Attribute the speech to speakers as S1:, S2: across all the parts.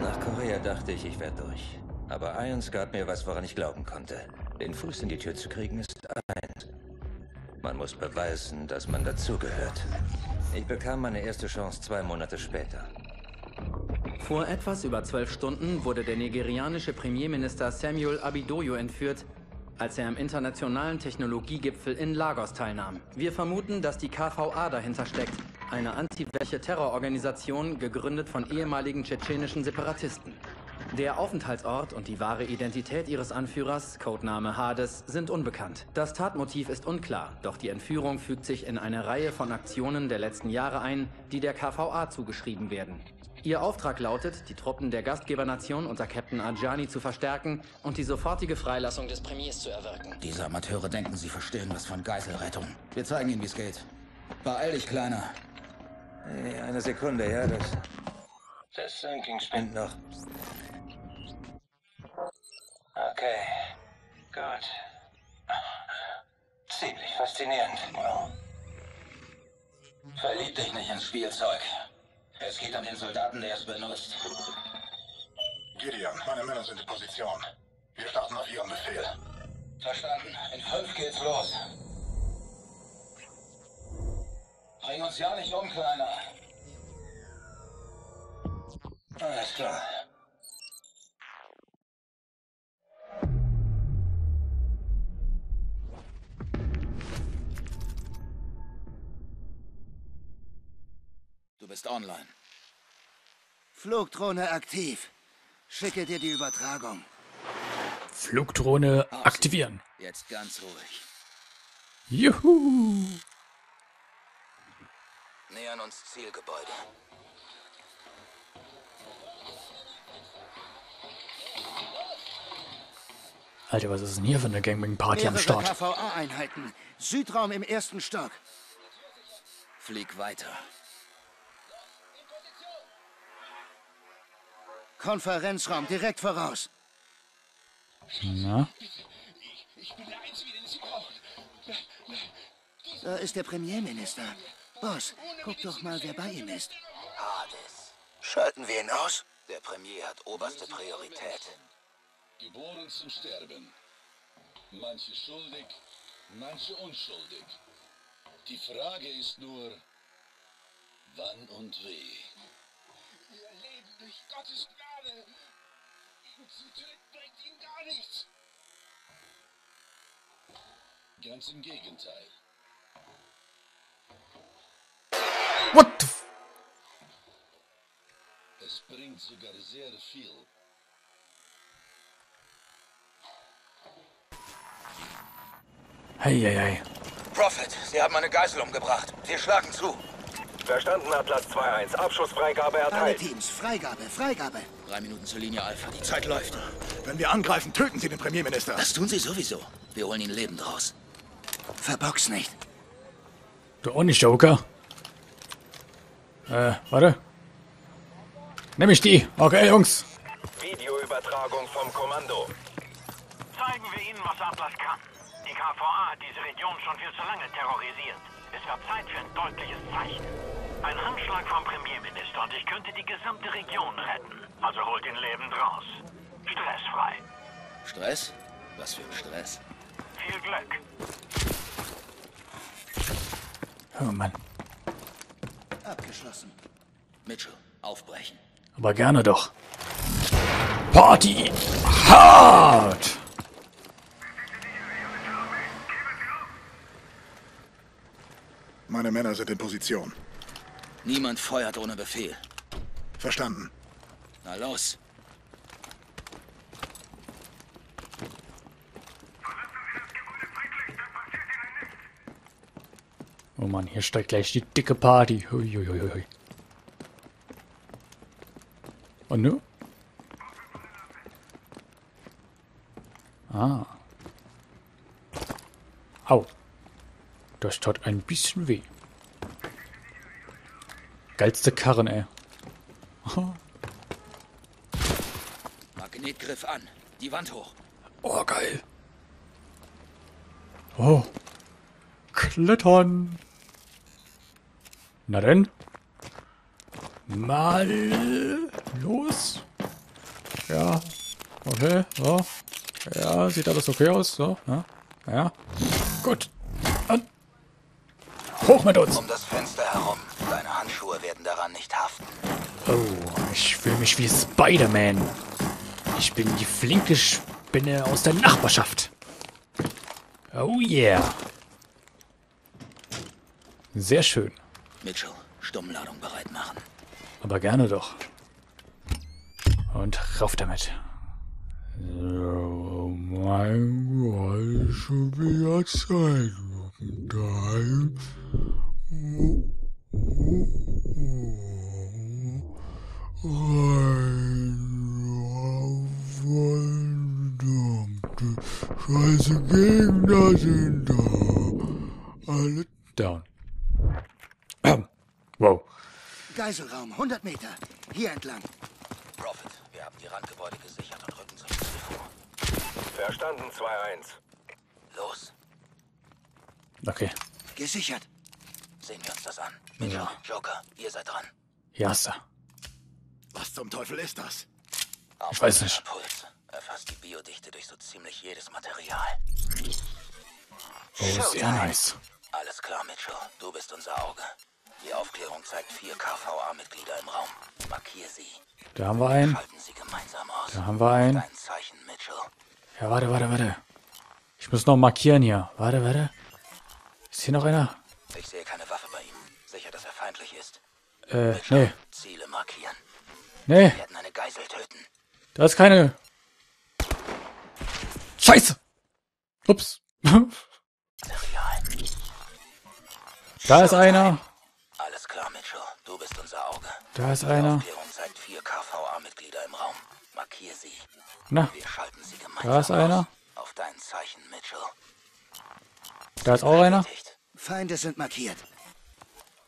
S1: Nach Korea dachte ich, ich wäre durch. Aber eins gab mir was, woran ich glauben konnte. Den Fuß in die Tür zu kriegen ist eins. Man muss beweisen, dass man dazugehört. Ich bekam meine erste Chance zwei Monate später.
S2: Vor etwas über zwölf Stunden wurde der nigerianische Premierminister Samuel Abidoyo entführt, als er am internationalen Technologiegipfel in Lagos teilnahm. Wir vermuten, dass die KVA dahinter steckt, eine anti-welche Terrororganisation, gegründet von ehemaligen tschetschenischen Separatisten. Der Aufenthaltsort und die wahre Identität ihres Anführers, Codename Hades, sind unbekannt. Das Tatmotiv ist unklar, doch die Entführung fügt sich in eine Reihe von Aktionen der letzten Jahre ein, die der KVA zugeschrieben werden. Ihr Auftrag lautet, die Truppen der Gastgebernation unter Captain Ajani zu verstärken und die sofortige Freilassung des Premiers zu erwirken.
S3: Diese Amateure denken, sie verstehen was von Geiselrettung. Wir zeigen ihnen, wie es geht. Beeil dich, Kleiner.
S1: Hey, eine Sekunde, ja, das... Das Sinking spinnt noch. Okay, gut. Ziemlich faszinierend.
S3: Verlieb dich nicht ins Spielzeug. Es geht um den Soldaten, der es benutzt.
S4: Gideon, meine Männer sind in Position. Wir starten auf Ihren Befehl.
S3: Verstanden. In fünf geht's los. Bring uns ja nicht um, Kleiner.
S1: Alles klar.
S3: Du bist online.
S5: Flugdrohne aktiv. Schicke dir die Übertragung.
S6: Flugdrohne aktivieren.
S3: Jetzt ganz ruhig.
S6: Juhu!
S3: Nähern uns Zielgebäude.
S6: Alter, was ist denn hier für eine Gangbang-Party am
S5: Mehrere
S6: Start?
S5: KVA-Einheiten. Südraum im ersten Stock.
S3: Flieg weiter.
S5: Konferenzraum direkt voraus.
S6: Na?
S5: Da ist der Premierminister. Boss, guck doch mal, wer bei ihm ist.
S3: Hades.
S5: Schalten wir ihn aus?
S3: Der Premier hat oberste Priorität.
S7: Geboren zum Sterben. Manche schuldig, manche unschuldig. Die Frage ist nur, wann und wie.
S4: Wir leben durch Gottes Gnade. Ihn zu töten bringt ihm gar nichts.
S7: Ganz im Gegenteil. Es bringt sogar sehr viel.
S6: Hey, hey, hey.
S3: Prophet, Sie haben eine Geisel umgebracht. Wir schlagen zu.
S8: Verstanden, Atlas 2-1. Abschussfreigabe
S5: Alle
S8: erteilt.
S5: Teams, Freigabe, Freigabe.
S3: Drei Minuten zur Linie Alpha. Die Zeit läuft.
S4: Wenn wir angreifen, töten Sie den Premierminister.
S3: Das tun Sie sowieso. Wir holen ihn lebend raus.
S5: Verbox nicht.
S6: Du auch nicht, Joker? Äh, warte. Nimm ich die. Okay, Jungs.
S8: Videoübertragung vom Kommando.
S9: Zeigen wir ihnen, was Atlas kann. Die KVA hat diese Region schon viel zu lange terrorisiert. Es wird Zeit für ein deutliches Zeichen. Ein Handschlag vom Premierminister und ich könnte die gesamte Region retten. Also holt ihn lebend raus. Stressfrei.
S3: Stress? Was für ein Stress.
S9: Viel Glück.
S6: Oh Mann.
S5: Abgeschlossen.
S3: Mitchell, aufbrechen.
S6: Aber gerne doch. Party hart!
S4: Meine Männer sind in Position.
S3: Niemand feuert ohne Befehl.
S4: Verstanden.
S3: Na los.
S6: Oh Mann, hier steigt gleich die dicke Party. Hui, hui, hui, Und nu? Ah. Au. Das tat ein bisschen weh. Geilste Karren, ey.
S3: Magnetgriff an. Die Wand hoch.
S6: Oh, geil. Oh. Klettern. Na denn. Mal los. Ja. Okay, so. Ja, sieht alles okay aus. So, ja. Ja. Gut. Und hoch mit uns.
S3: Um das Fenster herum. Deine Handschuhe werden daran nicht haften.
S6: Oh, ich fühle mich wie Spider-Man. Ich bin die flinke Spinne aus der Nachbarschaft. Oh yeah. Sehr schön.
S3: Mitchell, Stummladung bereit machen.
S6: Aber gerne doch. Und rauf damit. So, mein Gott, schon wieder Zeit. Verdammte Scheiße Gegner sind da. Alle down. Wow.
S5: Geiselraum, 100 Meter. Hier entlang.
S3: Prophet, wir haben die Randgebäude gesichert und rücken zum Ziel vor.
S8: Verstanden, 2-1.
S3: Los,
S6: Okay.
S5: Gesichert.
S3: sehen wir uns das an. Mitchell,
S6: Ja.
S3: Joker, ihr seid dran.
S6: Ja, Sir.
S7: Was zum Teufel ist das?
S6: Ich weiß nicht.
S3: Puls erfasst die Biodichte durch so ziemlich jedes Material.
S6: Oh, sehr nice.
S3: Alles klar, Mitchell. Du bist unser Auge. Die Aufklärung zeigt vier KVA-Mitglieder im Raum. Markier sie.
S6: Da haben wir einen.
S3: Schalten sie gemeinsam aus.
S6: Da haben wir einen.
S3: Dein Zeichen, Mitchell.
S6: Ja, warte, warte, warte. Ich muss noch markieren hier. Warte, warte. Ist hier noch einer?
S3: Ich sehe keine Waffe bei ihm. Sicher, dass er feindlich ist.
S6: Äh, nee.
S3: Ziele markieren.
S6: Nee,
S3: Wir werden eine Geisel töten.
S6: da ist keine. Scheiße! Ups. Da ist einer.
S3: Alles klar, Mitchell. Du bist unser Auge.
S6: Da ist
S3: Die
S6: einer.
S3: Aufklärung zeigt vier KVA-Mitglieder im Raum. Markier sie.
S6: Na,
S3: Wir schalten sie gemeinsam
S6: da ist einer.
S3: aus. Auf dein Zeichen, Mitchell.
S6: Da ist auch einer.
S5: Feinde sind markiert.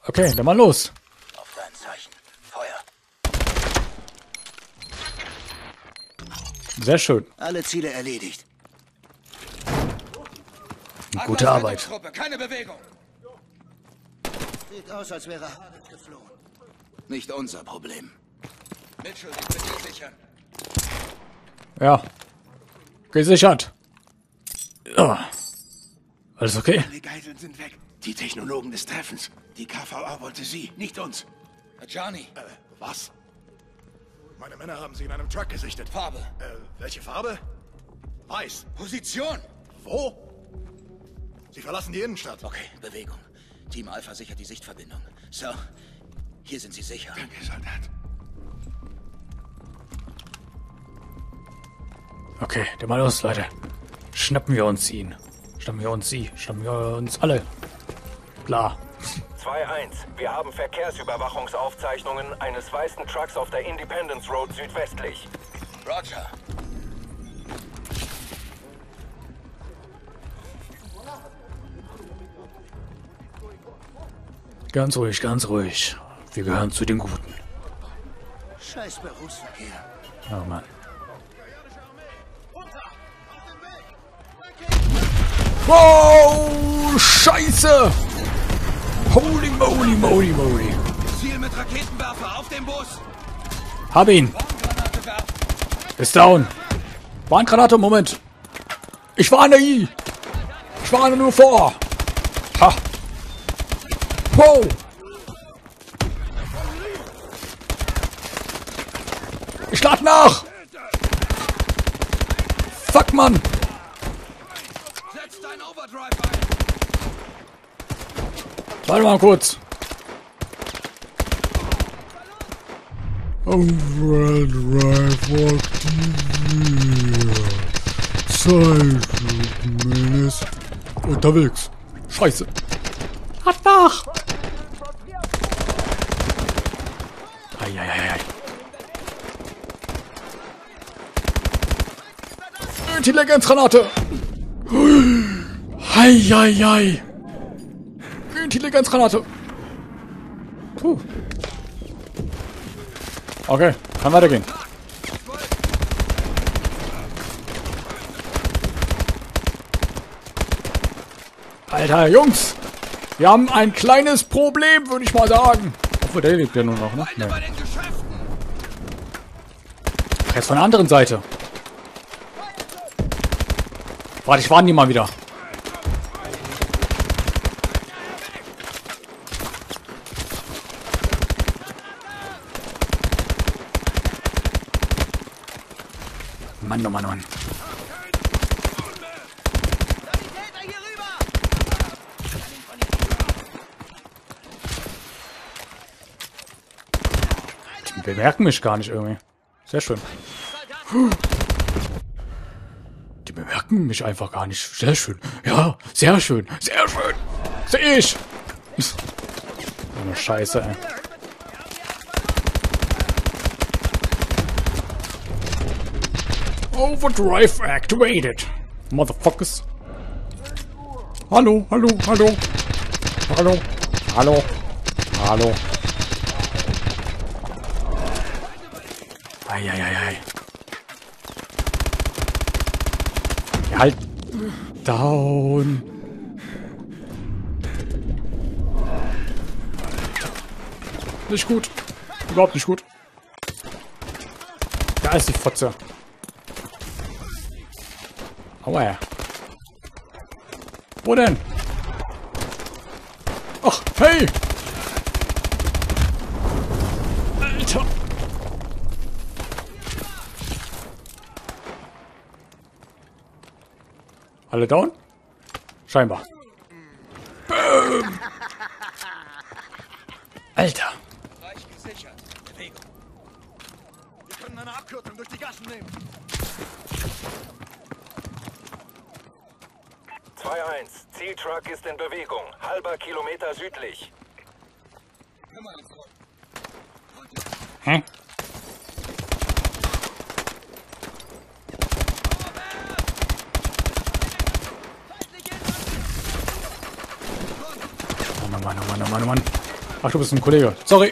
S6: Okay, dann mal los.
S3: Auf dein Zeichen. Feuer.
S6: Sehr schön.
S5: Alle Ziele erledigt.
S6: Gute Arbeit.
S3: Truppe, keine Bewegung.
S5: Sieht aus, als wäre Hades geflohen.
S3: Nicht unser Problem. Mitchell, die bitte sichern.
S6: Ja. Gesichert. Ja. Alles okay?
S7: Die Geiseln sind weg. Die Technologen des Treffens. Die KVA wollte sie, nicht uns.
S3: Johnny,
S7: Äh, was? Meine Männer haben sie in einem Truck gesichtet.
S3: Farbe.
S7: Äh, welche Farbe? Weiß.
S3: Position.
S7: Wo? Sie verlassen die Innenstadt.
S3: Okay, Bewegung. Team Alpha sichert die Sichtverbindung. Sir, hier sind Sie sicher.
S7: Danke, Soldat.
S6: Okay, dann mal los, Leute. Schnappen wir uns ihn. Schnappen wir uns sie. Schnappen wir uns alle. Klar.
S8: 2-1. Wir haben Verkehrsüberwachungsaufzeichnungen eines weißen Trucks auf der Independence Road südwestlich.
S3: Roger.
S6: Ganz ruhig, ganz ruhig. Wir gehören zu den Guten.
S5: Scheiß Berufsverkehr.
S6: Oh Mann. Wow! Scheiße! Holy moly, moly, moly.
S3: Ziel mit Raketenwerfer auf dem Bus.
S6: Hab ihn. Ist down. Warngranate, Moment. Ich warne ihn. Ich warne nur vor. Ha. Wow. Ich lad nach. Fuck, Mann.
S3: Setz dein Overdrive ein.
S6: Warte mal kurz. Overdrive aktiviert. Zeitlupen ist unterwegs. Scheiße. Hat nach. Eieiei. Intelligenzgranate. Eieiei. Intelligenzgranate. Puh. Okay, kann weitergehen. Alter, Jungs! Wir haben ein kleines Problem, würde ich mal sagen. Obwohl, der lebt ja nur noch, ne? Nee. Jetzt von der anderen Seite. Warte, ich warne die mal wieder. Mann, oh Mann, oh Mann. Die bemerken mich gar nicht irgendwie. Sehr schön. Die bemerken mich einfach gar nicht. Sehr schön. Ja, sehr schön. Sehr schön. Sehe ich. Eine Scheiße, ey. Overdrive activated. Motherfuckers. Hallo, hallo, hallo. Hallo, hallo, hallo. Eieiei. Halt down. Nicht gut. Überhaupt nicht gut. Da ist die Fotze. Aua. Wo denn? Ach, hey! Alter! Alle down? Scheinbar. Bam. Alter.
S7: Bereich gesichert. Bewegung. Wir können eine Abkürzung durch die Gassen nehmen.
S8: 2-1. Zieltruck ist in Bewegung. Halber Kilometer südlich.
S6: Hä? Oh Mann, Mann, oh Mann, oh Mann, oh Mann. Ach, du bist ein Kollege. Sorry.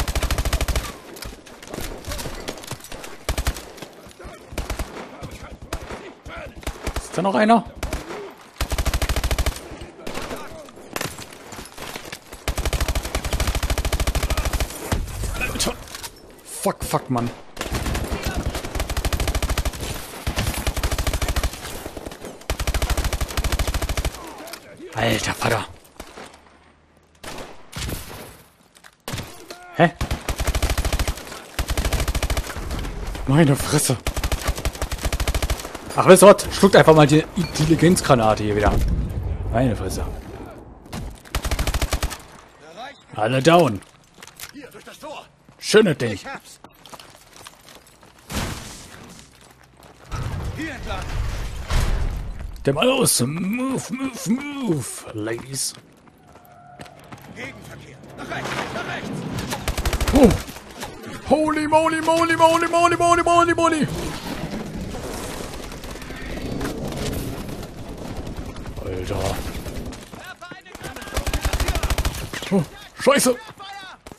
S6: Ist da noch einer? Fuck, Mann. Alter Vater. Hä? Meine Fresse. Ach, wisst ihr was? Schluckt einfach mal die Intelligenzgranate hier wieder. Meine Fresse. Alle down.
S7: Hier, durch das Tor.
S6: Schönes Ding.
S7: Ich hab's. Hier entlang.
S6: Der mal aus. Move, move, move, Ladies.
S7: Gegenverkehr. Nach rechts, nach rechts.
S6: Oh. Holy moly, moly, moly, moly, moly, moly, moly. Alter. Oh, Scheiße.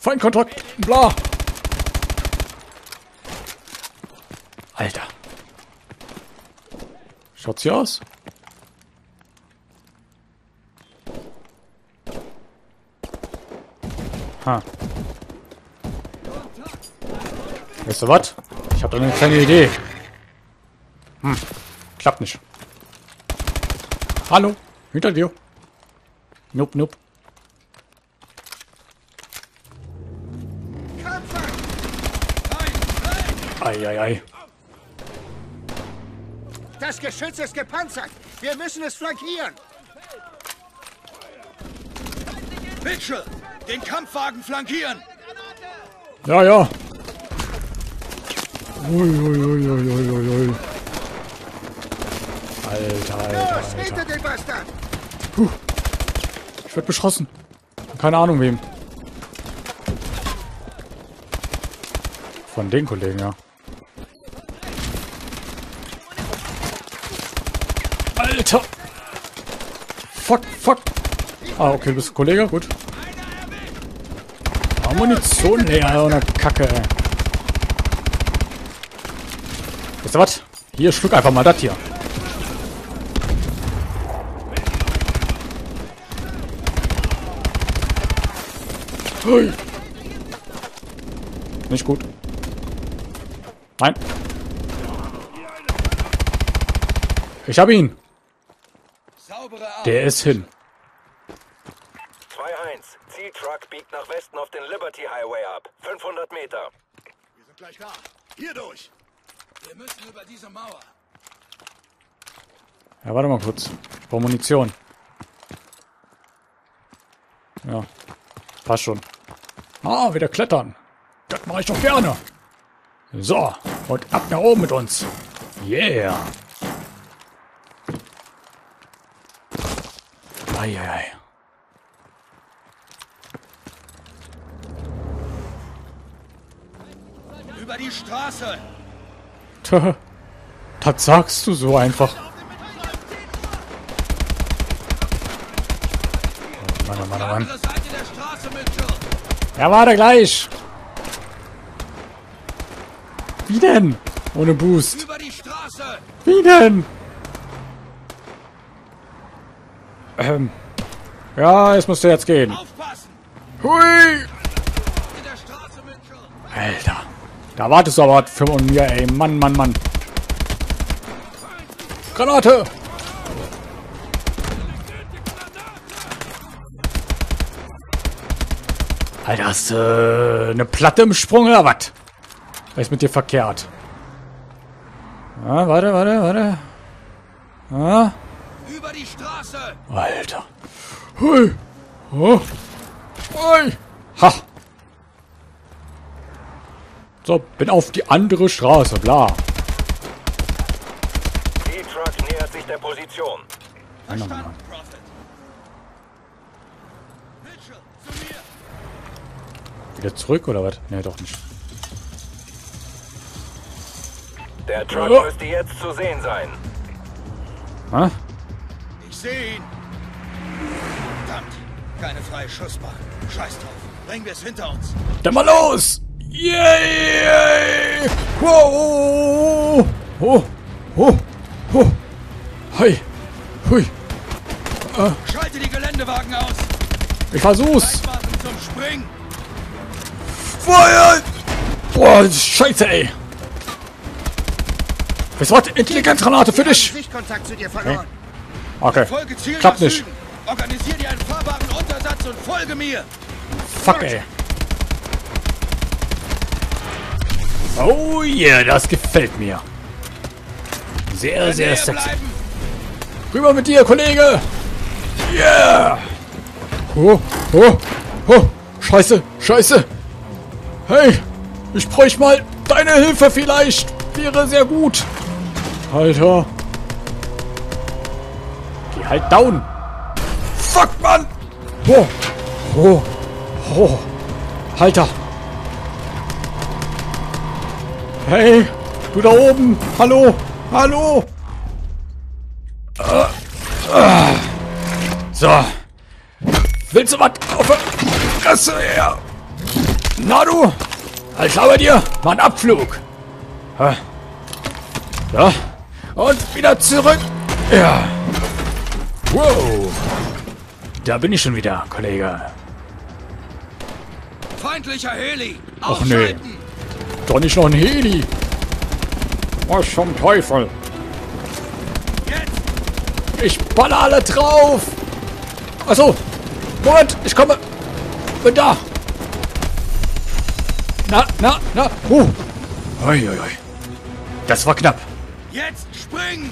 S6: Feindkontakt. Bla. Alter. Schaut's hier aus? Ha. Weißt du was? Ich habe da eine kleine Idee. Hm. Klappt nicht. Hallo? Hinter dir. Nope, nope. Ei, ei, ei.
S7: Das Geschütz ist gepanzert. Wir müssen es flankieren. Mitchell, den Kampfwagen flankieren.
S6: Ja, ja. Ui, ui, ui, ui, ui, ui, ui. Alter, Alter,
S7: Los, hinter den Bastard.
S6: Ich werd beschossen. Keine Ahnung wem. Von den Kollegen, ja. Alter! Fuck, fuck! Ah, okay, du bist ein Kollege, gut. Ah, Munition leer, oder Kacke, ey. Wisst ihr was? Hier, schluck einfach mal das hier. Hui. Nicht gut. Nein. Ich hab ihn. Der ist hin.
S8: 2-1. Zieltruck biegt nach Westen auf den Liberty Highway ab. 500 Meter.
S7: Wir sind gleich da. Hier durch. Wir müssen über diese Mauer.
S6: Ja, warte mal kurz. Ich brauche Munition. Ja. Passt schon. Ah, wieder klettern. Das mache ich doch gerne. So. Und ab nach oben mit uns. Yeah. Eieiei.
S7: Über die Straße.
S6: Tja, Das sagst du so einfach. Mann, oh Mann, oh Mann.
S7: Straße, Mitchell.
S6: Ja, warte gleich. Wie denn? Ohne Boost.
S7: Über die Straße.
S6: Wie denn? Ähm. Ja, es musste jetzt gehen. Hui! Alter. Da wartest du aber von mir, ey. Mann, Mann, Mann. Granate! Alter, hast du äh, eine Platte im Sprung oder was? Was ist mit dir verkehrt? Ah, warte, warte, warte. Ah. Alter. Hui. Oh. Hui. Ha. So, bin auf die andere Straße, bla.
S8: Zieltruck nähert sich der Position.
S7: Zu mir.
S6: Wieder zurück oder was? Nee, doch nicht.
S8: Der Truck
S6: Oh.
S8: müsste jetzt zu sehen sein.
S6: Ha?
S7: Ich sehe ihn. Verdammt. Keine freie Schussbahn. Scheiß drauf. Bringen wir es hinter uns.
S6: Dann mal los! Yay! Wow! Oh! Oh! Oh! Hi! Hui!
S7: Schalte die Geländewagen aus.
S6: Ich versuch's!
S7: Zum Springen.
S6: Feuer! Boah, scheiße, ey! Was war Intelligenzgranate für dich?
S5: Sichtkontakt zu dir verloren.
S6: Okay. Klappt nicht.
S7: Organisier dir einen fahrbaren Untersatz und folge mir.
S6: Fuck, ey. Oh yeah, das gefällt mir. Sehr, sehr sexy. Rüber mit dir, Kollege! Yeah! Oh, oh, oh! Scheiße, scheiße! Hey! Ich bräuchte mal deine Hilfe vielleicht! Wäre sehr gut! Alter! Halt down! Fuck, Mann! Oh! Oh! Oh! Halter! Hey! Du da oben! Hallo! Hallo! So. Willst du was auf der Fresse her? Na du? Klar bei dir. Mal einen Abflug. So. Und wieder zurück. Ja. Wow. Da bin ich schon wieder, Kollege.
S7: Feindlicher Heli.
S6: Och nee. Doch nicht noch ein Heli. Was zum Teufel?
S7: Jetzt.
S6: Ich baller alle drauf. Achso. Moment, ich komme. Bin da. Na, na, na. Uh. Ui, ui, ui. Das war knapp.
S7: Jetzt springen.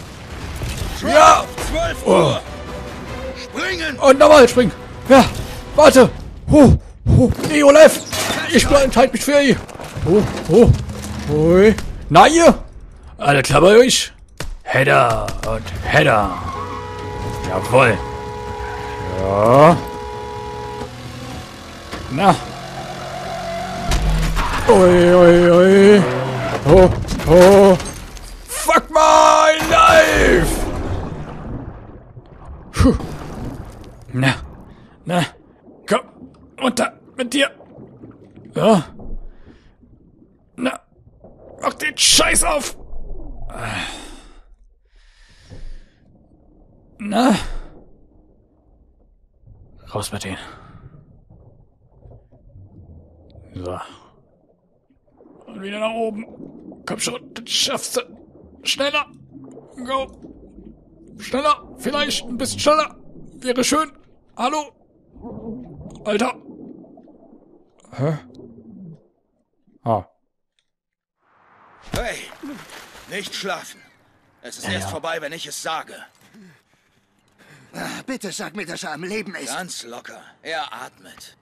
S6: Ja.
S7: 12
S6: Oh.
S7: Springen.
S6: Und nochmal springen. Ja. Warte. Huh. Huh. Eolef. Ich halt mich für ihr. Oh, oh. Ui. Na ihr. Alle klar bei euch. Header und Header. Jawohl. Ja. Na. Ui, ui, ui. Oh, oh. Fuck my life. Puh. Na, na. Komm, runter mit dir. Ja. Na. Mach den Scheiß auf. Na. Raus mit denen. So. Und wieder nach oben. Komm schon, das schaffst du. Schneller. Go. Schneller, vielleicht ein bisschen schneller. Wäre schön. Hallo? Alter. Hä? Ah.
S3: Hey, nicht schlafen. Es ist
S6: Ja,
S3: erst
S6: ja.
S3: vorbei, wenn ich es sage.
S5: Bitte sag mir, dass er am Leben ist.
S3: Ganz locker. Er atmet.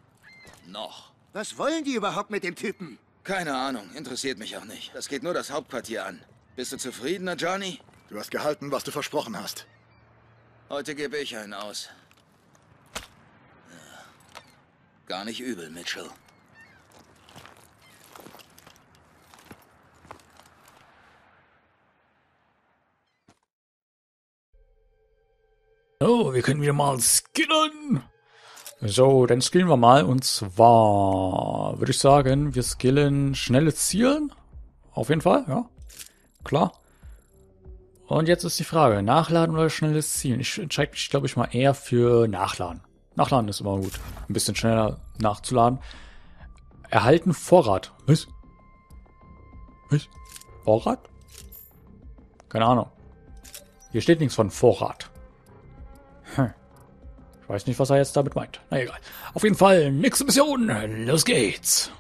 S3: Noch.
S5: Was wollen die überhaupt mit dem Typen?
S3: Keine Ahnung, interessiert mich auch nicht. Das geht nur das Hauptquartier an. Bist du zufriedener, Johnny?
S4: Du hast gehalten, was du versprochen hast.
S3: Heute gebe ich einen aus. Gar nicht übel, Mitchell.
S6: Oh, wir können wieder mal skillen. So, dann skillen wir mal. Und zwar würde ich sagen, wir skillen schnelles Zielen. Auf jeden Fall, ja. Klar. Und jetzt ist die Frage, Nachladen oder schnelles Zielen? Ich entscheide mich, glaube ich, mal eher für Nachladen. Nachladen ist immer gut. Ein bisschen schneller nachzuladen. Erhalten Vorrat. Was? Was? Vorrat? Keine Ahnung. Hier steht nichts von Vorrat. Weiß nicht, was er jetzt damit meint. Na egal. Auf jeden Fall, nächste Mission. Los geht's.